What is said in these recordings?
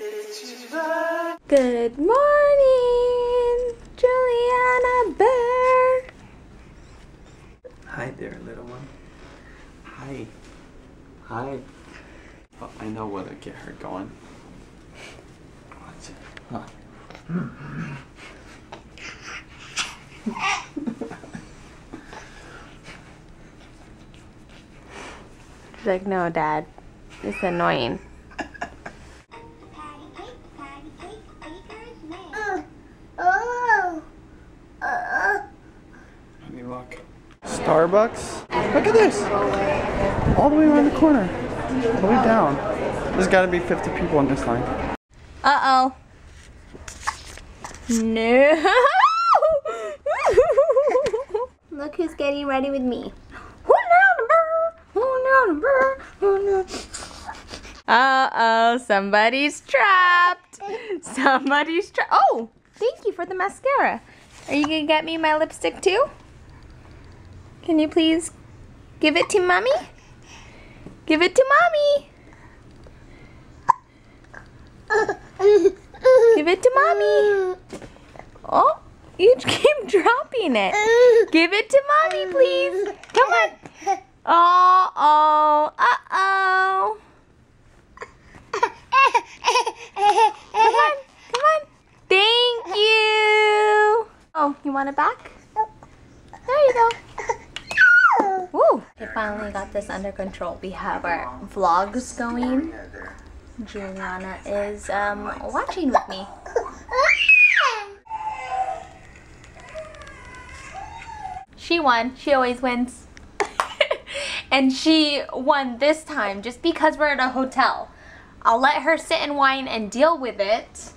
Good morning, Julianna Bear. Hi there, little one. Hi. Hi. Oh, I know what to get her going. Watch it. Huh. She's like, no, Dad. It's annoying. Starbucks? Look at this! All the way around the corner. All the way down. There's gotta be 50 people in this line. Uh-oh. No. Look who's getting ready with me. Uh-oh, somebody's trapped. Somebody's trapped. Oh, thank you for the mascara. Are you gonna get me my lipstick too? Can you please give it to mommy? Give it to mommy. Give it to mommy. Oh, you keep dropping it. Give it to mommy, please. Come on. Oh, oh, uh-oh. Come on, come on. Thank you. Oh, you want it back? There you go. Woo. I finally got this under control. We have our vlogs going. Julianna is um, watching with me. She won. She always wins. and she won this time just because we're at a hotel. I'll let her sit and whine and deal with it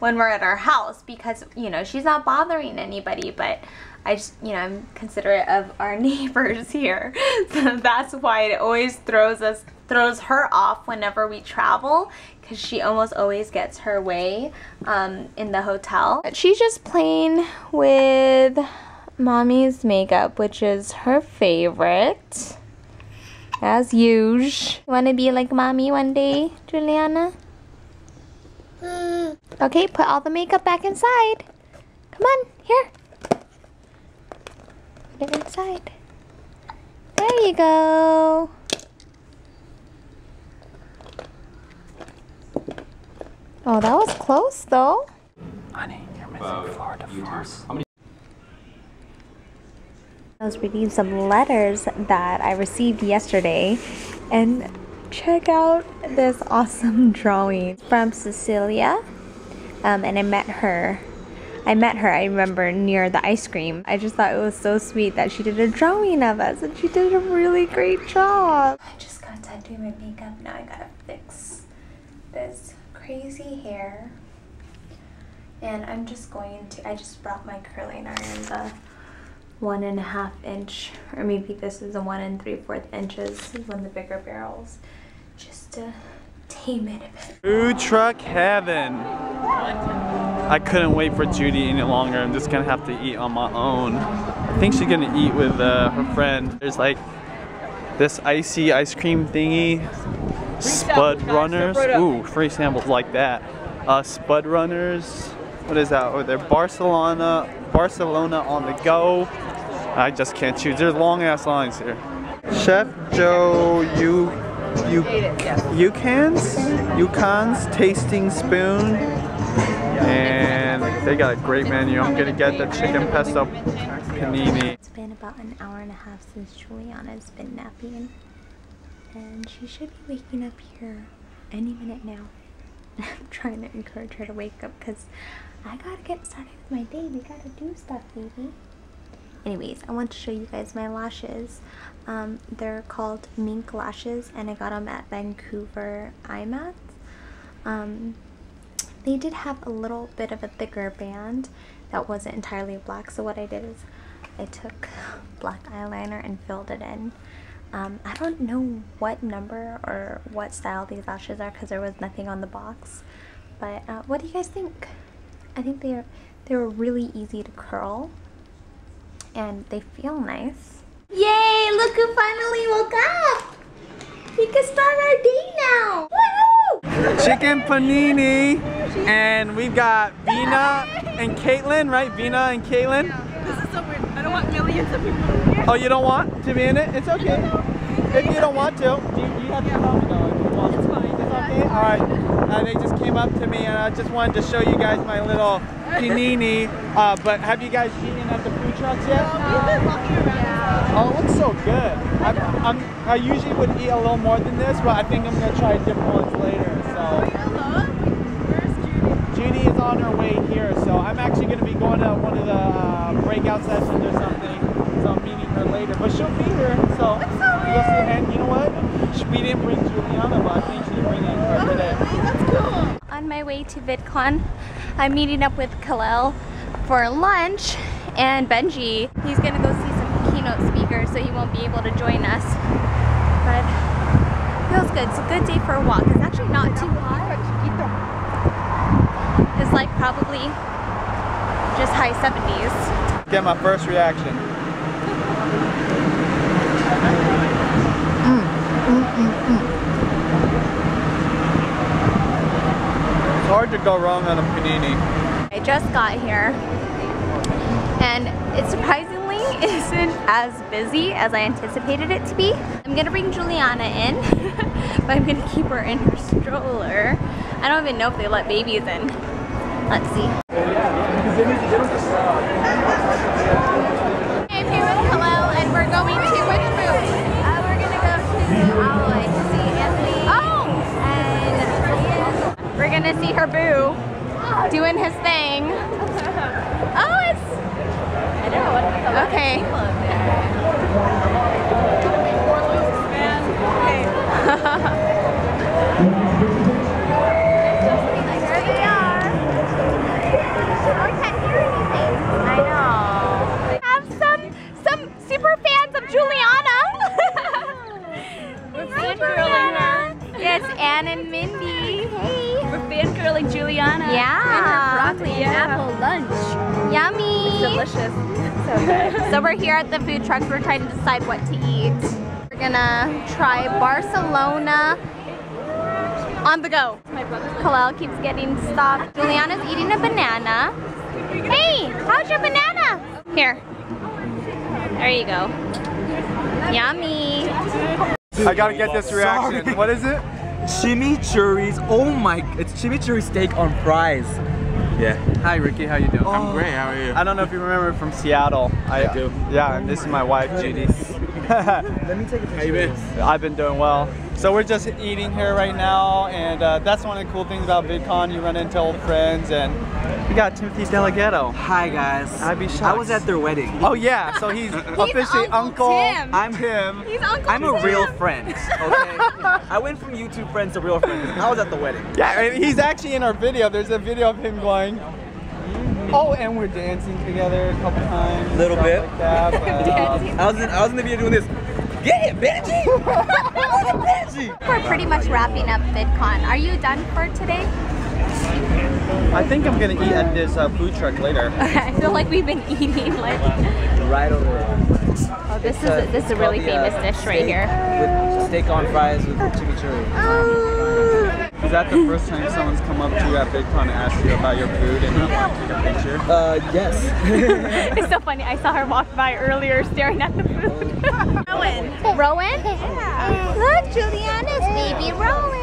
when we're at our house because, you know, she's not bothering anybody, but I just, you know, I'm considerate of our neighbors here. So that's why it always throws us, throws her off whenever we travel because she almost always gets her way um, in the hotel. She's just playing with mommy's makeup, which is her favorite. As usual. Wanna be like mommy one day, Julianna? Okay, put all the makeup back inside. Come on, here. Put it inside. There you go. Oh, that was close though. Honey, you're missing Florida floss. I was reading some letters that I received yesterday and check out this awesome drawing from Cecilia um, and I met her I met her I remember near the ice cream. I just thought it was so sweet that she did a drawing of us and she did a really great job. I just got done doing my makeup. Now I gotta fix this crazy hair. And I'm just going to I just brought my curling iron the one and a half inch or maybe this is a one and three fourth inches one of the bigger barrels just to tame it a bit. Food truck heaven. I couldn't wait for Judy any longer. I'm just gonna have to eat on my own. I think she's gonna eat with uh, her friend. There's like this icy ice cream thingy. Spud runners. Ooh, free samples like that. Uh, Spud runners. What is that over there? Barcelona. Barcelona on the go. I just can't choose. There's long ass lines here. Chef Joe, you, you, Yukon's, Yukon's tasting spoon, and they got a great menu. I'm gonna get the chicken pesto panini. it's been about an hour and a half since Julianna's been napping. And she should be waking up here any minute now. I'm trying to encourage her to wake up because I gotta get started with my day. We gotta do stuff baby. Anyways i want to show you guys my lashes. Um, they're called mink lashes and i got them at vancouver imat um, they did have a little bit of a thicker band that wasn't entirely black so what i did is i took black eyeliner and filled it in um, i don't know what number or what style these lashes are because there was nothing on the box but uh, what do you guys think i think they're they were really easy to curl and they feel nice. Yay! Look who finally woke up! We can start our day now! Woohoo! chicken panini, and we've got Vina and Caitlin, right? Vina and Caitlin. This is so weird. I don't want millions of people in here. Oh, you don't want to be in it? It's okay. If you don't want to, you, you have to tell me though. If you want. It's fine. It's okay. All right. Uh, they just came up to me, and I just wanted to show you guys my little panini. Uh, but have you guys eaten at the food trucks yet? We've been walking around. Oh, it looks so good. I'm, I'm, I usually would eat a little more than this, but I think I'm gonna try different ones later. So Hello? Where's Judy? Judy is on her way here, so I'm actually gonna be going to one of the uh, breakout sessions or something. So I'm meeting her later, but she'll be here. So so you'll see. weird. And you know what? Sh- We didn't bring Julianna, but I think she's bringing her today. That's cool. On my way to VidCon, I'm meeting up with Kalel for lunch and Benji. He's gonna go see some keynote speakers, so he won't be able to join us. But feels good. It's a good day for a walk. It's actually not too hot. It's like probably just high 70s. Get my first reaction. It's hard to go wrong on a panini. I just got here and it surprisingly isn't as busy as I anticipated it to be. I'm gonna bring Julianna in, but I'm gonna keep her in her stroller. I don't even know if they let babies in. Let's see. I'm here with Kalel and we're going to which booth? Uh, we're gonna go to Alloy to see Anthony. Oh! And we're gonna see her boo doing his thing. So we're here at the food trucks. We're trying to decide what to eat. We're gonna try Barcelona on the go. My brother's Kalel keeps getting stopped. Julianna's eating a banana. Hey, how's your banana? Here. There you go. Yummy. I gotta get this reaction. Sorry. What is it? Chimichurris. Oh my! It's chimichurri steak on fries. Yeah. Hi Ricky, how you doing? I'm great. How are you? I don't know if you remember from Seattle. I, I do. Yeah, and this is my wife Judy. Let me take a picture. How you been? I've been doing well. So we're just eating here right now, and uh, that's one of the cool things about VidCon. You run into old friends, and we got Timothy DeLaGhetto. Hi guys. I'd be shocked. I was at their wedding. Oh yeah, so he's, officially Uncle Uncle Tim. I'm Tim. He's Uncle I'm a Tim. real friend. Okay. I went from YouTube friends to real friends. I was at the wedding. Yeah, and he's actually in our video. There's a video of him going. Oh, and we're dancing together a couple times. A little bit. Like that, but, um, I was in I was in the video doing this. Get it, Benji! Benji! We're pretty much wrapping up VidCon. Are you done for today? I think I'm gonna eat at this uh, food truck later. I feel like we've been eating like. Right over there. Oh, this is a, this is a really famous dish right here. With steak on fries with chimichurri. Is that the first time someone's come up to you at VidCon and asked you about your food and you want to take a picture? Uh, yes. It's so funny. I saw her walk by earlier staring at the food. Rowan. Rowan? Yeah. Look, Julianna's baby Rowan.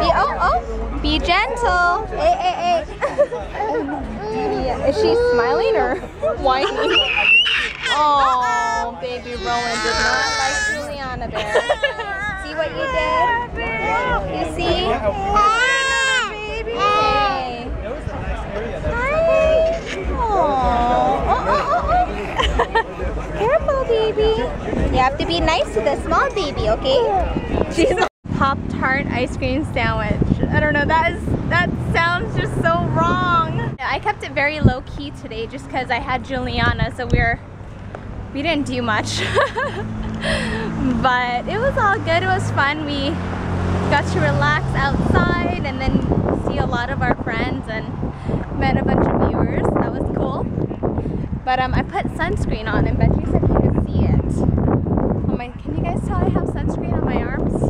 Be, oh, oh, be gentle. Hey, hey, hey. Is she smiling or whining? Oh, baby Rowan did not like Julianna Bear. See what you did? You see? Hey. Hi. Aw. Oh, oh, oh, oh. Careful, baby. You have to be nice to the small baby, okay? She's a Pop Tart ice cream sandwich. I don't know. That is that sounds just so wrong. I kept it very low key today, just because I had Julianna, so we are we didn't do much. but it was all good. It was fun. We got to relax outside and then see a lot of our friends and met a bunch of viewers. That was cool. But um, I put sunscreen on and Benji said he could see it. Oh my, can you guys tell I have sunscreen on my arms?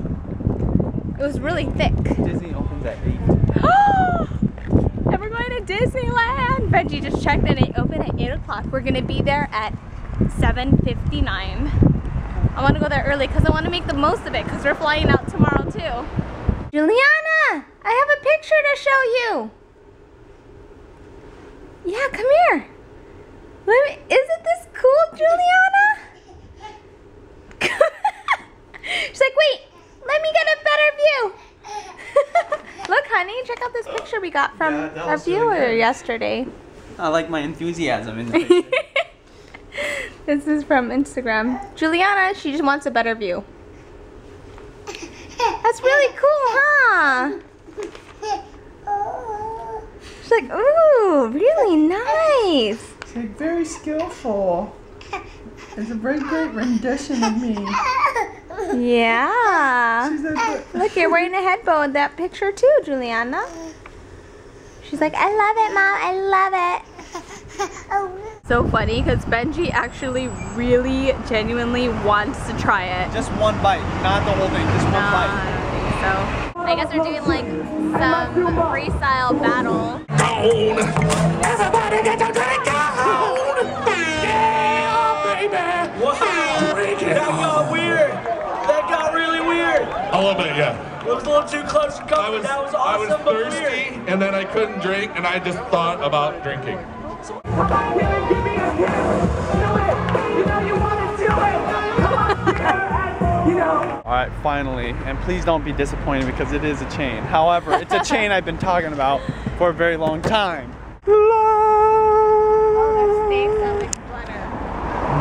It was really thick. Disney opens at 8. and we're going to Disneyland. Benji just checked and it opened at 8 o'clock. We're gonna be there at 7.59. I wanna go there early because I wanna make the most of it because we're flying out tomorrow too. Julianna, I have a picture to show you. Yeah, come here. Let me, isn't this cool, Julianna? She's like, wait, let me get a better view. Look, honey, check out this picture we got from Yeah, our was really viewer yesterday. I like my enthusiasm in the picture. This is from Instagram. Julianna, she just wants a better view. That's really cool, huh? She's like, ooh, really nice. She's like, very skillful. It's a very great rendition of me. Yeah. She's a, Look, you're wearing a headbow in that picture too, Julianna. She's like, I love it, Mom. I love it. So funny because Benji actually really genuinely wants to try it. just one bite, not the whole thing, just one Uh, bite. I don't think so. I guess we're doing like some freestyle battle. Down. Everybody get your drink little too close to I coming. was, that was I awesome, was thirsty, weird. and then I couldn't drink, and I just thought about drinking. All right, finally, and please don't be disappointed because it is a chain. However, it's a chain I've been talking about for a very long time.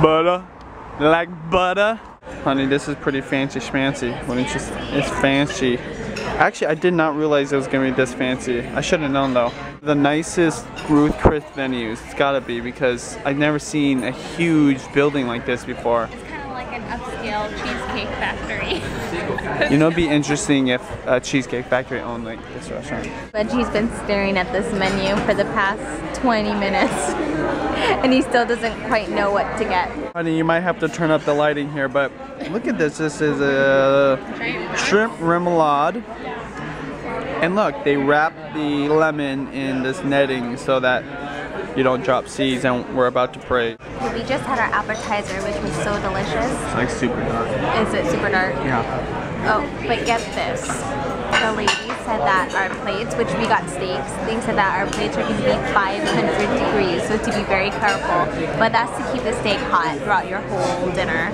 Butter, like butter. Honey, this is pretty fancy schmancy. When it's just, it's fancy. Actually, I did not realize it was gonna be this fancy. I should have known though. The nicest Ruth Chris venues, it's gotta be because I've never seen a huge building like this before. It's kind of like an upscale cheesecake factory. You know, it'd be interesting if uh, Cheesecake Factory owned like this restaurant. Benji's been staring at this menu for the past 20 minutes and he still doesn't quite know what to get. Honey, you might have to turn up the lighting here, but look at this. This is a shrimp remoulade. And look, they wrap the lemon in this netting so that you don't drop seeds and we're about to pray. We just had our appetizer which was so delicious. It's like super dark. Is it super dark? Yeah. Oh, but get this. The lady said that our plates, which we got steaks, they said that our plates are going to be 500 degrees, so to be very careful. But that's to keep the steak hot throughout your whole dinner.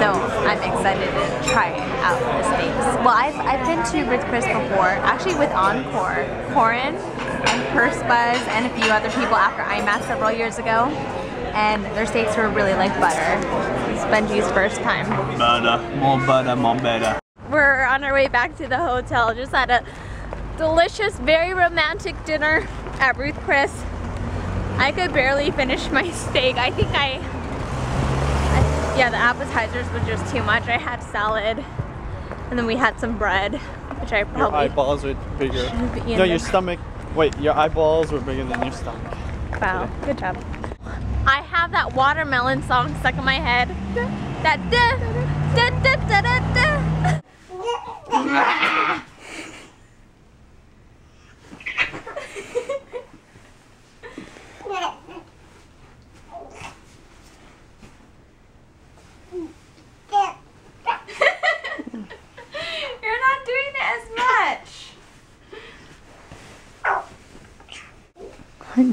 So I'm excited to try out the steaks. Well, I've, I've been to Ruth's Chris before, actually with Encore. Corin and PurseBuzz and a few other people after IMATS several years ago. And their steaks were really like butter. It's Benji's first time Butter, more butter, more better. We're on our way back to the hotel. Just had a delicious, very romantic dinner at Ruth Chris. I could barely finish my steak. I think I, I- yeah, the appetizers were just too much. I had salad, and then we had some bread, which I probably- Your eyeballs are bigger. No, your the- stomach. Wait, your eyeballs were bigger than your stomach. Wow, good job. I have that watermelon song stuck in my head. That da da da da da da. You're not doing it as much.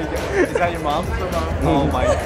Is that your mom? Oh my god.